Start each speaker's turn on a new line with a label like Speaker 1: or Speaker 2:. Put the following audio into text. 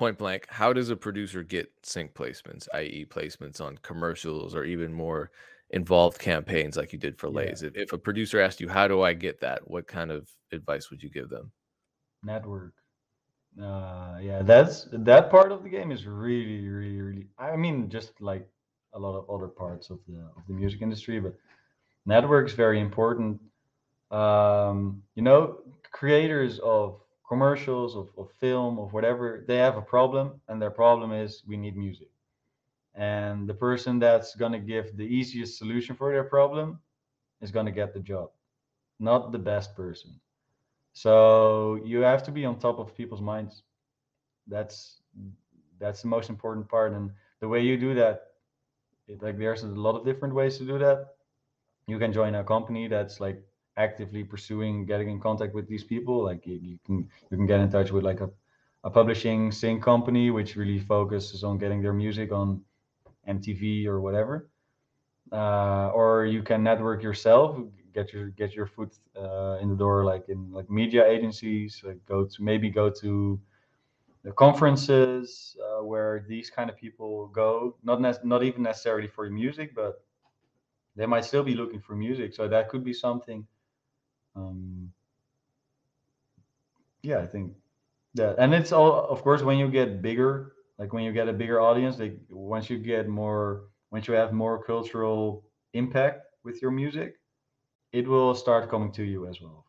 Speaker 1: point blank, how does a producer get sync placements, i.e., placements on commercials or even more involved campaigns like you did for
Speaker 2: Yeah.
Speaker 1: Lay's? If, if a producer asked you, "How do I get that?" What kind of advice would you give them?
Speaker 2: Network. Uh, yeah, that's that part of the game is really, really, really. I mean, just like a lot of other parts of the of the music industry, but network's very important. Um, you know, creators of commercials, of, of film, of whatever, they have a problem, and their problem is we need music. And the person that's gonna give the easiest solution for their problem is gonna get the job, not the best person. So you have to be on top of people's minds. That's that's the most important part. And the way you do that, it, like there's a lot of different ways to do that. You can join a company that's like actively pursuing getting in contact with these people. Like you, you can you can get in touch with like a, a publishing sync company which really focuses on getting their music on MTV or whatever. Uh, or you can network yourself, get your get your foot uh, in the door, like in like media agencies. Like go to maybe go to the conferences uh, where these kind of people go. Not nec- not even necessarily for music, but they might still be looking for music. So that could be something. Yeah, I think that, and it's all of course when you get bigger, like when you get a bigger audience, like once you get more, once you have more cultural impact with your music, it will start coming to you as well.